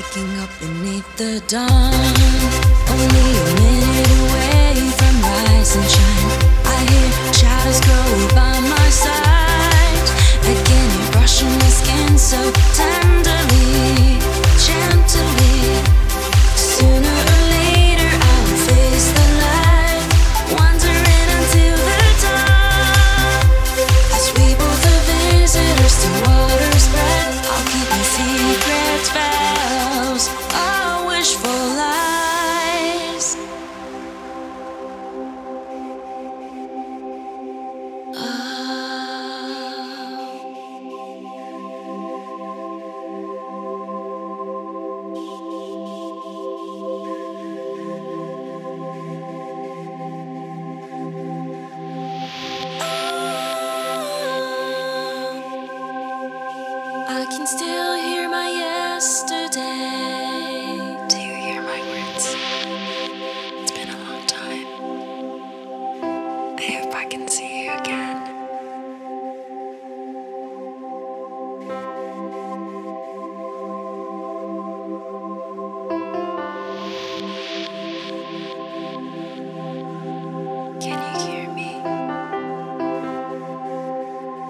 waking up beneath the dawn, only a minute away from rise and shine.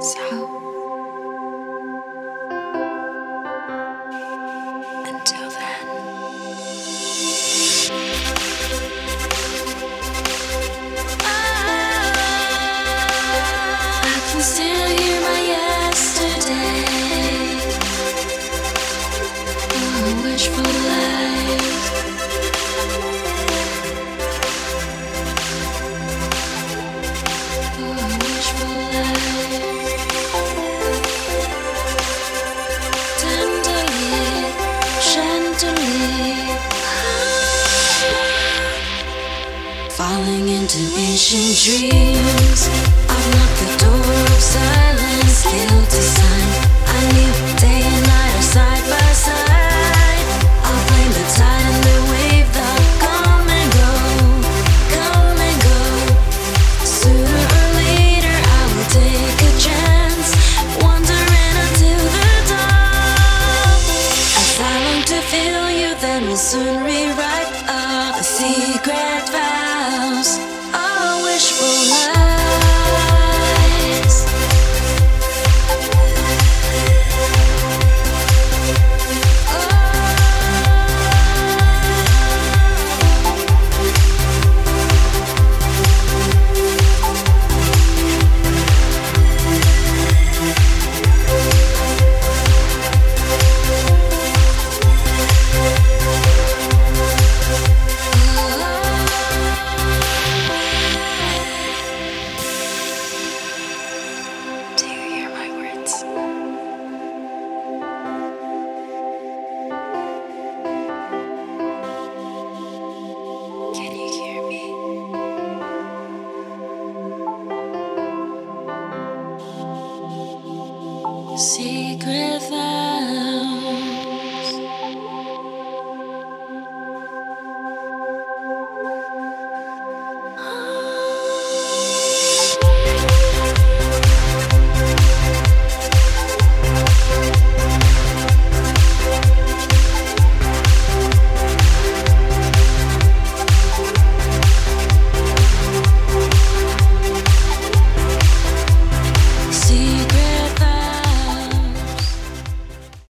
So. Falling into ancient dreams. I've knocked the door of silence, guilty sign. I knew day and night are side by side. I'll blame the tide and the wave that come and go, come and go. Sooner or later, I will take a chance, wandering until the dawn. As I long to feel you, then we'll soon rewrite secret vows, Secret.